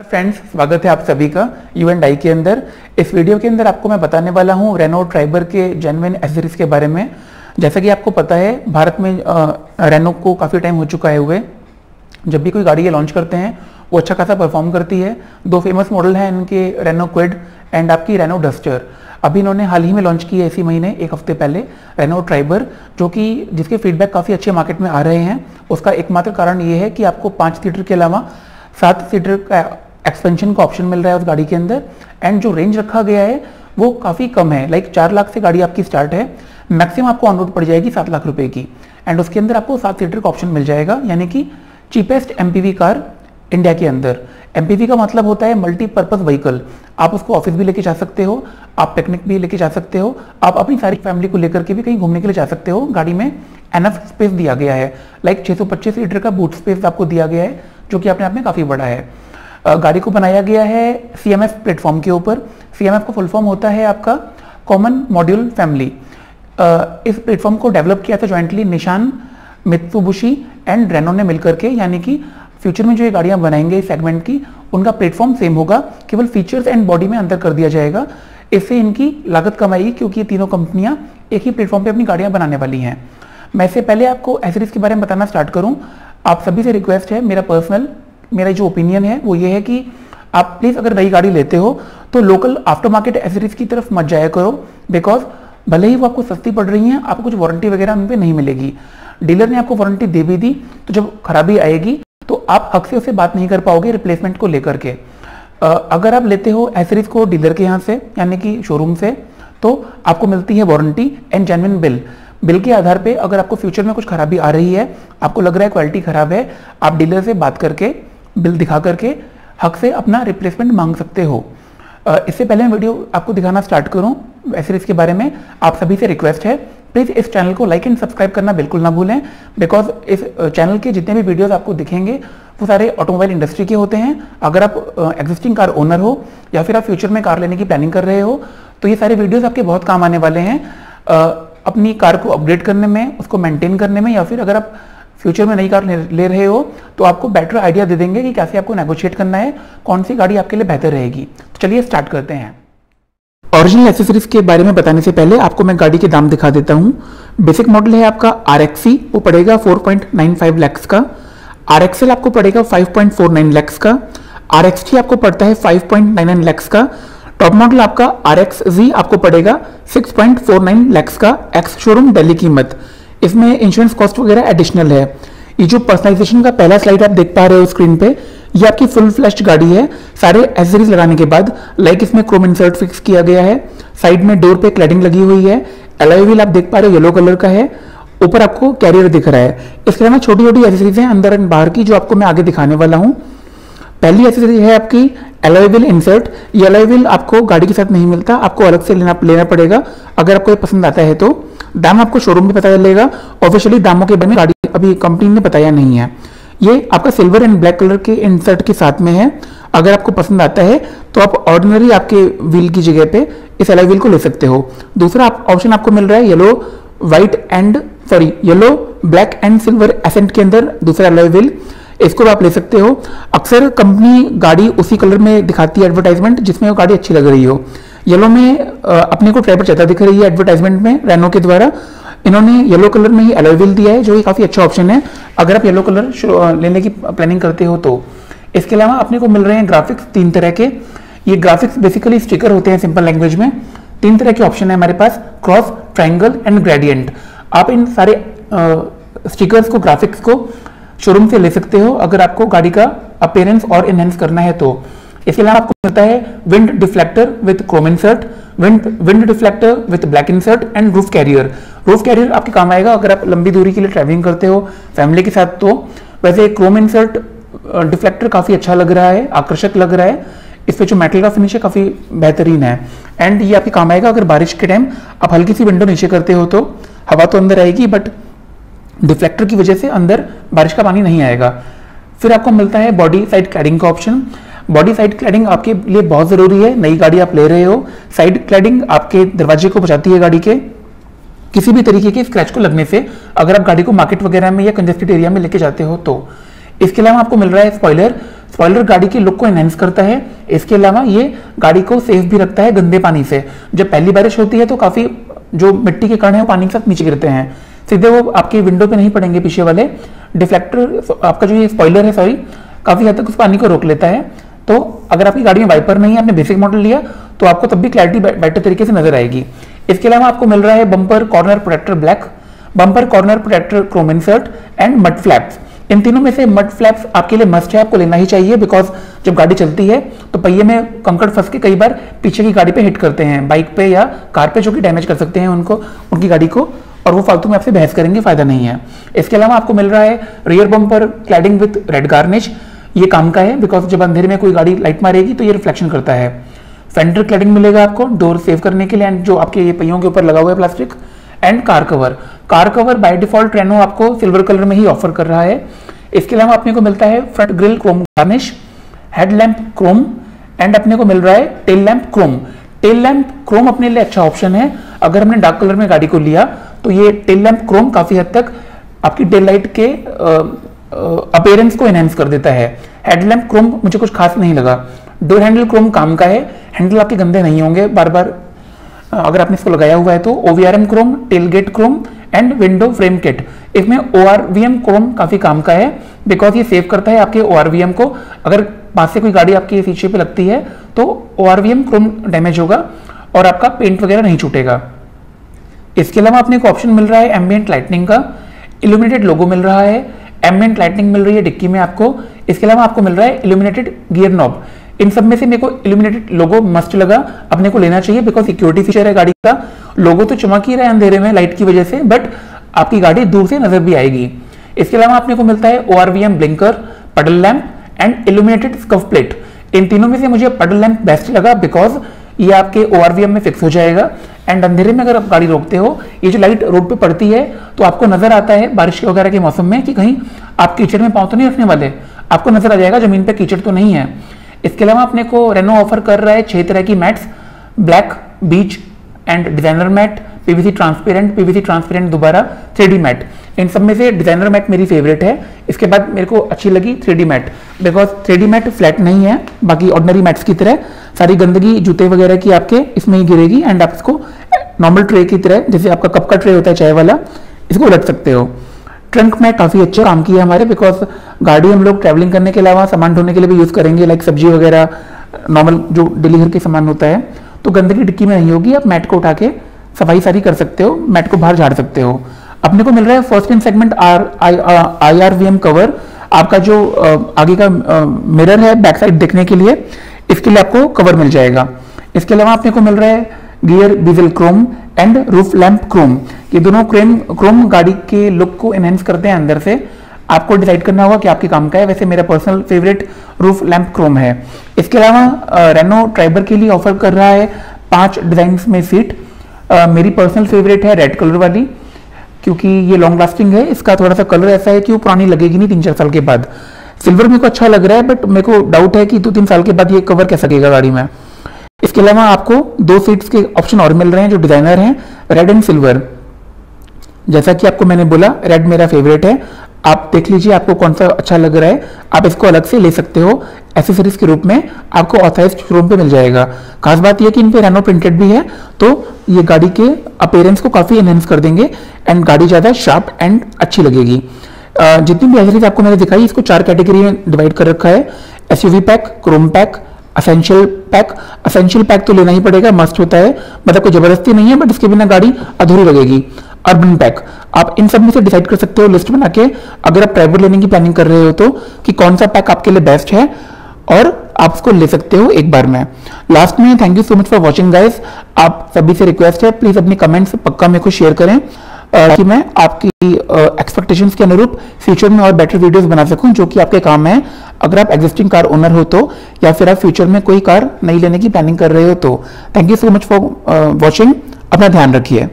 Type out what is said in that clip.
Friends स्वागत है आप सभी का यू एंड आई के अंदर। इस वीडियो के अंदर आपको मैं बताने वाला हूँ रेनो ट्राइबर के जेनविन एसेसरीज के बारे में। जैसा कि आपको पता है, भारत में रेनो को काफ़ी टाइम हो चुका है हुए। जब भी कोई गाड़ी ये लॉन्च करते हैं, वो अच्छा खासा परफॉर्म करती है। दो फ़ेमस मॉडल हैं इनके रेनो क्विड एंड आपकी रेनो डस्टर अभी इन्होंने हाल ही में लॉन्च की है इसी महीने, एक हफ़्ते पहले रेनो ट्राइबर जो कि जिसके फीडबैक काफ़ी अच्छे मार्केट में आ रहे हैं। उसका एकमात्र कारण ये है कि आपको पाँच सीटर के अलावा सात सीटर का एक्सपेंशन का ऑप्शन मिल रहा है उस गाड़ी के अंदर। एंड जो रेंज रखा गया है, वो काफ़ी कम है। लाइक चार लाख से गाड़ी आपकी स्टार्ट है। मैक्सिमम आपको ऑन रोड पड़ जाएगी सात लाख रुपए की। एंड उसके अंदर आपको सात सीटर का ऑप्शन मिल जाएगा, यानी कि चीपेस्ट एमपीवी कार इंडिया के अंदर। एमपीवी का मतलब होता है मल्टीपर्पज व्हीकल आप उसको ऑफ़िस भी लेके जा सकते हो, आप पिकनिक भी लेके जा सकते हो, आप अपनी सारी फैमिली को लेकर के भी कहीं घूमने के लिए जा सकते हो। गाड़ी में एनफ स्पेस दिया गया है। लाइक 625 लीटर का बूट स्पेस आपको दिया गया है, जो कि अपने आप में काफ़ी बड़ा है। गाड़ी को बनाया गया है सी एम प्लेटफॉर्म के ऊपर। सीएमएफ का फुल फॉर्म होता है आपका कॉमन मॉड्यूल फैमिली इस प्लेटफॉर्म को डेवलप किया था ज्वाइंटली निशान, मित्सुबुशी एंड रेनो ने मिलकर के, यानी कि फ्यूचर में जो ये गाड़ियाँ बनाएँगे इस सेगमेंट की, उनका प्लेटफॉर्म सेम होगा। केवल फीचर्स एंड बॉडी में अंतर कर दिया जाएगा। इससे इनकी लागत कम आएगी क्योंकि ये तीनों कंपनियाँ एक ही प्लेटफॉर्म पे अपनी गाड़ियाँ बनाने वाली हैं। मैं इससे पहले आपको एसरीज के बारे में बताना स्टार्ट करूँ। आप सभी से रिक्वेस्ट है मेरा पर्सनल मेरा जो ओपिनियन है, वो ये है कि आप प्लीज़ अगर नई गाड़ी लेते हो तो लोकल आफ्टर मार्केट एसेसरीज की तरफ़ मत जाया करो बिकॉज़ भले ही वो आपको सस्ती पड़ रही हैं, आपको कुछ वारंटी वगैरह उन पर नहीं मिलेगी। डीलर ने आपको वारंटी दे भी दी तो जब खराबी आएगी तो आप हक से उससे बात नहीं कर पाओगे रिप्लेसमेंट को लेकर के। अगर आप लेते हो एसेसरीज को डीलर के यहाँ से, यानी कि शोरूम से तो आपको मिलती है warranty and genuine bill bill के आधार पे अगर आपको फ्यूचर में कुछ खराबी आ रही है, आपको लग रहा है क्वालिटी खराब है, आप डीलर से बात करके बिल दिखा करके हक से अपना रिप्लेसमेंट मांग सकते हो। इससे पहले मैं वीडियो आपको दिखाना स्टार्ट करूँ, वैसे इसके बारे में आप सभी से रिक्वेस्ट है। प्लीज़ इस चैनल को लाइक एंड सब्सक्राइब करना बिल्कुल ना भूलें बिकॉज़ इस चैनल के जितने भी वीडियोस आपको दिखेंगे, वो सारे ऑटोमोबाइल इंडस्ट्री के होते हैं। अगर आप एग्जिस्टिंग कार ओनर हो, या फिर आप फ्यूचर में कार लेने की प्लानिंग कर रहे हो तो ये सारे वीडियोस आपके बहुत काम आने वाले हैं। अपनी कार को अपग्रेड करने में, उसको मेंटेन करने में, या फिर अगर आप फ्यूचर में नई कार ले रहे हो तो आपको बेटर आइडिया दे देंगे कि कैसे आपको नेगोशिएट करना है, कौन सी गाड़ी आपके लिए बेहतर रहेगी। तो चलिए स्टार्ट करते हैं। ओरिजिनल एसेसरीज के बारे में बताने से पहले आपको मैं गाड़ी के दाम दिखा देता हूँ। बेसिक मॉडल है आपका आर वो पड़ेगा 4.95 लैक्स का। आर आपको पड़ेगा 5.49 लैक्स का। आर आपको पड़ता है 5.99 लैक्स का। टॉप मॉडल आपका आर आपको पड़ेगा 6.49 लैक्स का। एक्स शोरूम दिल्ली कीमत। इसमें इंश्योरेंस कॉस्ट वगैरह एडिशनल है। ये जो पर्सनलाइजेशन का पहला स्लाइड आप देख पा रहे हो स्क्रीन पे, ये आपकी फुल फ्लैश गाड़ी है। सारे एसेसरीज लगाने के बाद लाइक इसमें क्रोम इंसर्ट फिक्स किया गया है। साइड में डोर पे क्लैडिंग लगी हुई है। एलॉय व्हील आप देख पा रहे हो येलो कलर का है। ऊपर आपको कैरियर दिख रहा है। इसके अलावा छोटी छोटी एसेसरीज हैं अंदर एंड बाहर की, जो आपको मैं आगे दिखाने वाला हूँ। पहली एसेसरी है आपकी एलॉय व्हील इंसर्ट ये एलॉय व्हील आपको गाड़ी के साथ नहीं मिलता आपको अलग से लेना लेना पड़ेगा। अगर आपको ये पसंद आता है तो दाम आपको शोरूम में पता चलेगा। ऑफिशियली दामों के बारे में गाड़ी अभी कंपनी ने बताया नहीं है। ये आपका सिल्वर एंड ब्लैक कलर के इंसर्ट के साथ में है। अगर आपको पसंद आता है तो आप ऑर्डिनरी आपके व्हील की जगह पे इस एलॉय व्हील को ले सकते हो। दूसरा आप, ऑप्शन आपको मिल रहा है yellow white and sorry yellow black and silver accent के अंदर दूसरा एलॉय व्हील इसको भी आप ले सकते हो। अक्सर कंपनी गाड़ी उसी कलर में दिखाती है एडवर्टाइजमेंट जिसमें वो गाड़ी अच्छी लग रही हो। येलो में अपने को ड्राइवर चाहता दिख रही है एडवर्टाइजमेंट में रेनो के द्वारा। इन्होंने येलो कलर में ही एलोविल दिया है, जो कि काफ़ी अच्छा ऑप्शन है। अगर आप येलो कलर लेने की प्लानिंग करते हो तो। इसके अलावा अपने को मिल रहे हैं ग्राफिक्स तीन तरह के। ये ग्राफिक्स बेसिकली स्टिकर होते हैं सिंपल लैंग्वेज में। तीन तरह के ऑप्शन है हमारे पास क्रॉस ट्राइंगल एंड ग्रेडियंट आप इन सारे स्टिकर्स को ग्राफिक्स को शोरूम से ले सकते हो अगर आपको गाड़ी का अपेयरेंस और इनहेंस करना है तो। इसके अलावा आपको मिलता है wind deflector with chrome insert wind wind deflector with black insert and roof carrier roof carrier आपके काम आएगा अगर आप लंबी दूरी के लिए ट्रैवलिंग करते हो फैमिली के साथ तो। वैसे क्रोम इंसर्ट डिफ्लेक्टर काफ़ी अच्छा लग रहा है, आकर्षक लग रहा है। इस पर जो मेटल का फिनिश है काफ़ी बेहतरीन है। एंड ये आपके काम आएगा अगर बारिश के टाइम आप हल्की सी विंडो नीचे करते हो तो। हवा तो अंदर आएगी बट डिफ्लेक्टर की वजह से अंदर बारिश का पानी नहीं आएगा। फिर आपको मिलता है बॉडी साइड क्लैडिंग का ऑप्शन। बॉडी साइड क्लैडिंग आपके लिए बहुत ज़रूरी है। नई गाड़ी आप ले रहे हो। साइड क्लैडिंग आपके दरवाजे को बचाती है गाड़ी के किसी भी तरीके के स्क्रैच को लगने से। अगर आप गाड़ी को मार्केट वगैरह में या कंजेस्टेड एरिया में लेके जाते हो तो। इसके अलावा आपको मिल रहा है स्पॉइलर स्पॉइलर गाड़ी के लुक को एनहेंस करता है। इसके अलावा ये गाड़ी को सेफ़ भी रखता है गंदे पानी से। जब पहली बारिश होती है तो काफ़ी जो मिट्टी के कण है वो पानी के साथ नीचे गिरते हैं। सीधे वो आपके विंडो पे नहीं पड़ेंगे पीछे वाले। डिफ्लेक्टर आपका जो ये स्पॉइलर है सॉरी काफ़ी हद तक उस पानी को रोक लेता है। तो अगर आपकी गाड़ी में वाइपर नहीं है, आपने बेसिक मॉडल लिया तो आपको तब भी क्लैरिटी बेटर तरीके से नज़र आएगी। इसके अलावा आपको मिल रहा है bumper corner protector black bumper corner protector chrome insert and mud flaps इन तीनों में से मड फ्लैप्स आपके लिए मस्ट है, आपको लेना ही चाहिए बिकॉज़ जब गाड़ी चलती है तो पहिए में कंकड़ फंस के कई बार पीछे की गाड़ी पे हिट करते हैं। बाइक पे या कार पे जो कि डैमेज कर सकते हैं उनको, उनकी गाड़ी को। और वो फालतू में आपसे बहस करेंगे, फ़ायदा नहीं है। इसके अलावा आपको मिल रहा है rear bumper cladding with red garnish ये काम का है बिकॉज़ जब अंधेरे में कोई गाड़ी लाइट मारेगी तो ये रिफ्लेक्शन करता है। फेंडर क्लैडिंग मिलेगा आपको डोर सेव करने के लिए एंड जो आपके ये पहियों के ऊपर लगा हुआ है plastic and car cover car cover by default Renault आपको सिल्वर कलर में ही ऑफ़र कर रहा है। इसके अलावा अपने को मिलता है front grille chrome garnish head lamp chrome and अपने को मिल रहा है tail lamp chrome tail lamp chrome अपने लिए अच्छा ऑप्शन है। अगर हमने डार्क कलर में गाड़ी को लिया तो ये टेल लैंप क्रोम काफ़ी हद तक आपकी टेल लाइट के अपेयरेंस को एनहेंस कर देता है। हेडलैम्प क्रोम मुझे कुछ खास नहीं लगा। डोर हैंडल क्रोम काम का है। हैंडल आपके गंदे नहीं होंगे। बार बार अगर आपने इसको लगाया हुआ है तो OVRM chrome tailgate chrome and window frame kit इसमें ओआरवीएम क्रोम काफ़ी काम का है बिकॉज़ ये सेव करता है आपके ओआरवीएम को। अगर पास से कोई गाड़ी आपके शीशे पे लगती है तो ओआरवीएम क्रोम डैमेज होगा और आपका पेंट वगैरह नहीं छूटेगा। इसके अलावा आपने एक ऑप्शन मिल रहा है एम्बियंट लाइटनिंग का। इल्यूमिनेटेड लोगो मिल रहा है। एम्बियंट लाइटनिंग मिल रही है डिक्की में आपको। इसके अलावा आपको मिल रहा है इल्यूमिनेटेड गियर नॉब इन सब में से मेरे को इल्यूमिनेटेड लोगो मस्ट लगा। अपने को लेना चाहिए बिकॉज़ सिक्योरिटी फीचर है गाड़ी का। लोगो तो चमक ही रहा है अंधेरे में लाइट की वजह से बट आपकी गाड़ी दूर से नज़र भी आएगी। इसके अलावा आपने को मिलता है ओ blinker puddle lamp and illuminated scuff plate इन तीनों में से मुझे पडल लैम्प बेस्ट लगा बिकॉज़ ये आपके ओ में फिक्स हो जाएगा। एंड अंधेरे में अगर आप गाड़ी रोकते हो, ये जो लाइट रोड पे पड़ती है तो आपको नज़र आता है बारिश वगैरह के मौसम में कि कहीं आप कीचड़ में पाँव तो नहीं रखने वाले। आपको नज़र आ जाएगा, ज़मीन पे कीचड़ तो नहीं है। इसके अलावा अपने को रेनो ऑफ़र कर रहा है छह तरह की mats black beige and designer mat PVC transparent PVC transparent दोबारा थ्री मैट इन सब में से डिज़ाइनर मैट मेरी फेवरेट है। इसके बाद मेरे को अच्छी लगी three mat because three mat flat नहीं है, बाकी ऑर्डनरी मैट्स की तरह। सारी गंदगी, जूते वगैरह की आपके इसमें ही गिरेगी एंड आप इसको नॉर्मल ट्रे की तरह, जैसे आपका कप का ट्रे होता है, चाय वाला, इसको रख सकते हो। ट्रंक में काफ़ी अच्छा काम किया हमारे बिकॉज़ गाड़ी हम लोग ट्रैवलिंग करने के अलावा सामान ढोने के लिए भी यूज़ करेंगे लाइक सब्ज़ी वगैरह नॉर्मल जो डेली घर के सामान होता है तो गंदगी डिक्की में नहीं होगी, आप मैट को उठा के सफ़ाई सारी कर सकते हो मैट को बाहर झाड़ सकते हो। अपने को मिल रहा है first in segment R I R V M cover आपका जो आगे का मिरर है बैक साइड देखने के लिए, इसके लिए आपको कवर मिल जाएगा। इसके अलावा अपने को मिल रहा है gear bezel chrome and roof lamp chrome ये दोनों क्रोम क्रोम गाड़ी के लुक को एनहेंस करते हैं अंदर से। आपको डिसाइड करना होगा कि आपके काम का है। वैसे मेरा personal favourite roof lamp chrome है। इसके अलावा रेनो ट्राइबर के लिए ऑफ़र कर रहा है पाँच डिज़ाइन में सीट मेरी पर्सनल फेवरेट है रेड कलर वाली, क्योंकि ये लॉन्ग लास्टिंग है। इसका थोड़ा सा कलर ऐसा है कि वो पुरानी लगेगी नहीं तीन चार साल के बाद। सिल्वर मेरे को अच्छा लग रहा है बट मेरे को डाउट है कि दो तीन साल के बाद ये कवर सकेगा गाड़ी में। इसके अलावा आपको दो सीट्स के ऑप्शन और मिल रहे हैं जो डिज़ाइनर हैं रेड एंड सिल्वर जैसा कि आपको मैंने बोला रेड मेरा फेवरेट है। आप देख लीजिए, आपको कौन सा अच्छा लग रहा है। आप इसको अलग से ले सकते हो। एसेसरीज के रूप में आपको ऑथराइज शोरूम पे मिल जाएगा। खास बात यह कि इन पे रेनो प्रिंटेड भी है तो ये गाड़ी के अपेयरेंस को काफ़ी एनहेंस कर देंगे एंड गाड़ी ज़्यादा शार्प एंड अच्छी लगेगी। जितनी भी एसेसरीज आपको मैंने दिखाई, इसको चार कैटेगरी में डिवाइड कर रखा है। S pack chrome pack essential pack essential pack तो लेना ही पड़ेगा मस्ट होता है। मतलब कोई ज़बरदस्ती नहीं है बट इसके बिना गाड़ी अधूरी लगेगी। अर्बन पैक आप इन सब में से डिसाइड कर सकते हो लिस्ट बना के। अगर आप प्राइवेट लेने की प्लानिंग कर रहे हो तो कि कौन सा पैक आपके लिए बेस्ट है, और आप उसको ले सकते हो एक बार में। लास्ट में thank you so much for watching guys आप सभी से रिक्वेस्ट है प्लीज़ अपने कमेंट्स पक्का मेरे को शेयर करें। ताकि मैं आपकी एक्सपेक्टेशंस के अनुरूप फ्यूचर में और बेटर वीडियोस बना सकूँ, जो कि आपके काम है। अगर आप एग्जिस्टिंग कार ओनर हो तो या फिर आप फ्यूचर में कोई कार नहीं लेने की प्लानिंग कर रहे हो तो। Thank you so much for watching अपना ध्यान रखिए।